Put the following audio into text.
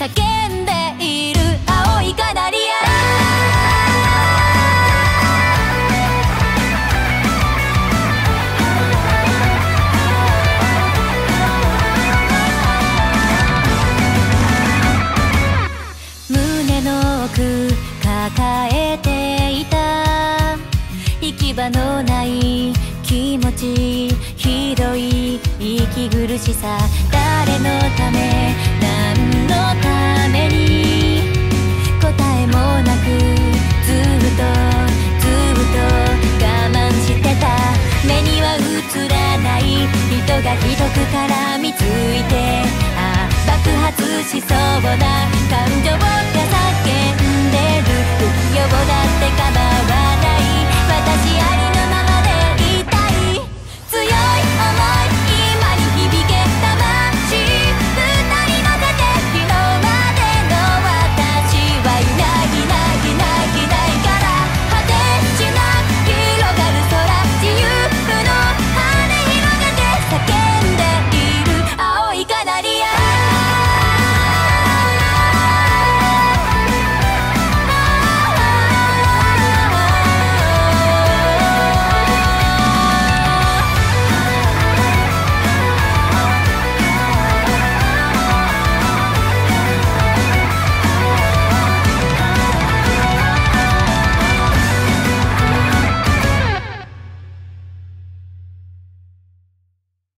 叫んでいる。青いカナリア。胸の奥抱えていた。行き場のない気持ち。ひどい息苦しさ。誰のためがひどく絡みついてあ爆発しそうな顔